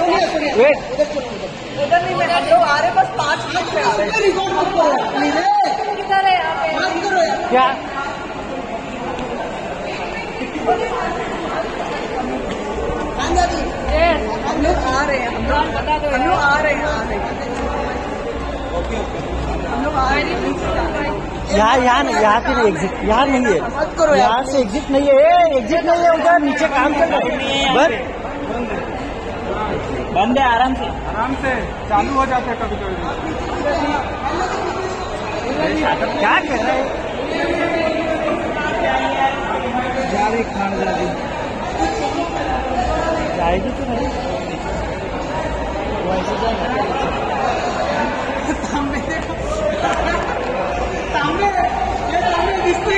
Wait wait उधर नहीं मेरा लोग आ रहे बस पाँच आ रहे। किधर है क्या? हम लोग आ रहे हैं हम लोग बता दो हम लोग आ रहे हैं आ रहे हैं। हम लोग आ रहे हैं यहाँ यहाँ नहीं यहाँ से नहीं एग्जिट यहाँ नहीं है। मत करो यहाँ से एग्जिट नहीं है। एग्जिट नहीं है उधर नीचे काम कर रहा है। बस। बंद है आराम से। आराम से चालू हो जाता है कभी कभी क्या कह रहे खान जाएगी तो नहीं। वैसे जाएगा तांबे तांबे ये तांबे किसने